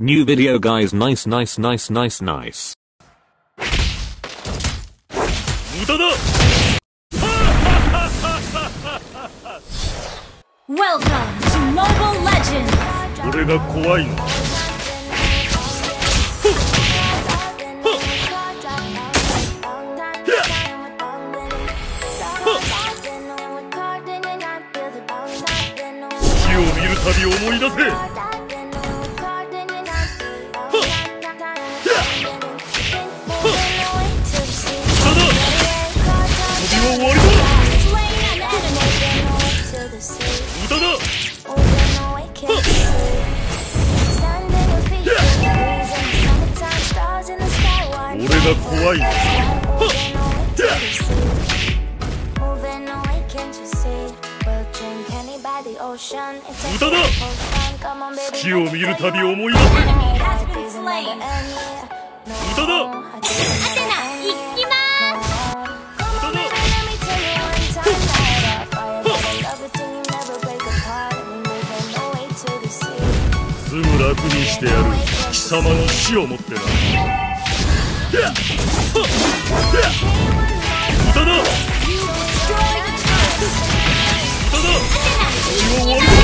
New video guys nice nice nice nice nice. 無駄だ Welcome to Mobile Legends! 俺が怖いの火を見るたび思い出せ だ月を見るたび思い出せ駄だアテナ、行きますすぐ楽にしてやる貴様の死をもってな無駄だ駄だアテ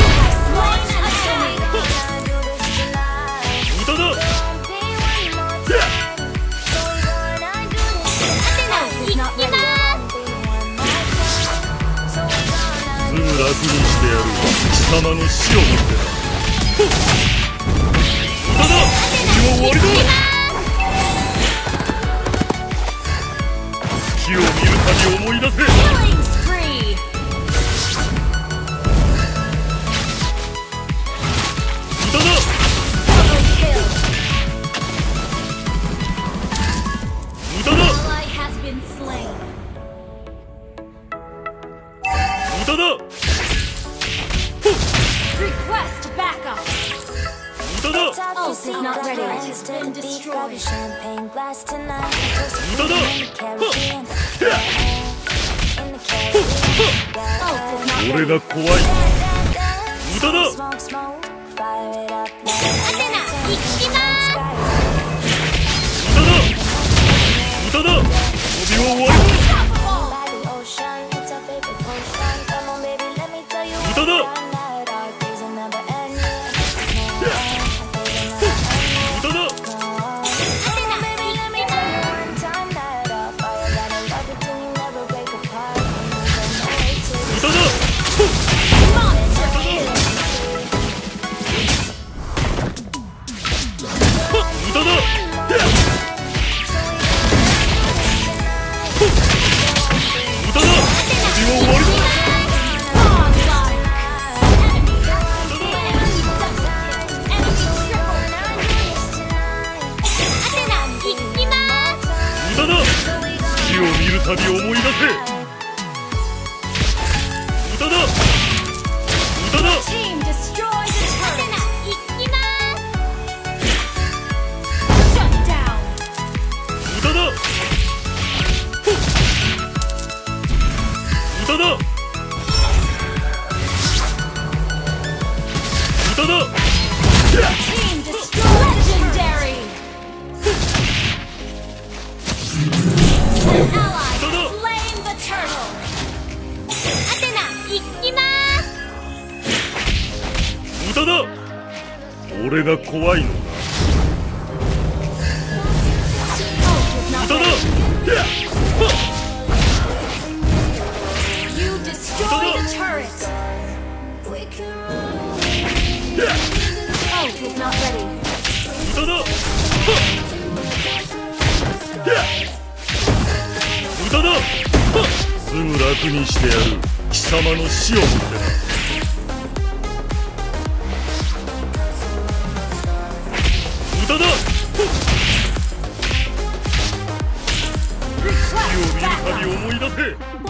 been destroyed. 無駄だ Ult is not 俺 ready. が怖い無駄だアテナ、行きます無駄だ無駄だ飛びは終わり再び思い出せ。そが怖いのだすぐ楽にしてやる。貴様の死を持てな。だを見るた backup. び思い出せ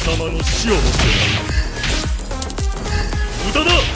貴様の死をもって無駄だ。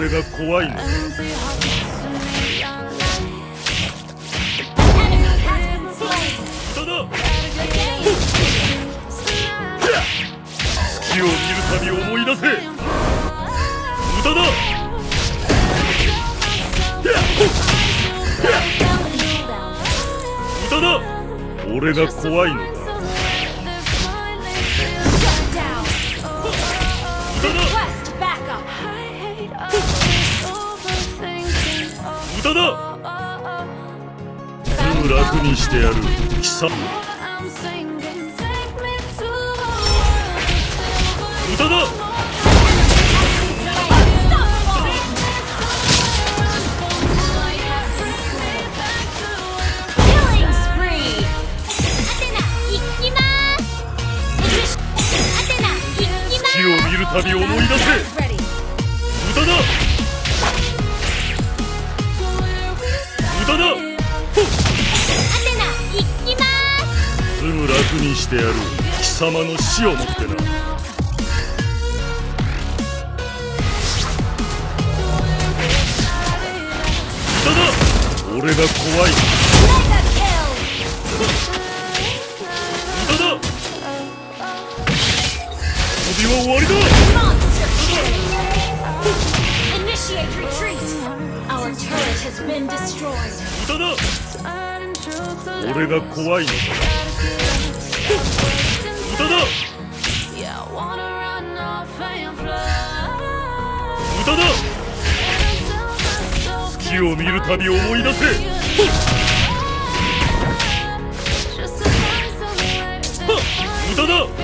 俺が怖いの俺が怖いのだ.無駄だ Request backup. 無駄だすぐ楽にしてやる貴様無駄だしてやる貴様の死をもってな無駄だ俺が怖い駄だ旅は終わりだ. Initiate retreat. Our turret has been destroyed. 俺が怖いのだ歌だ月を見るたび思い出せはっ歌だ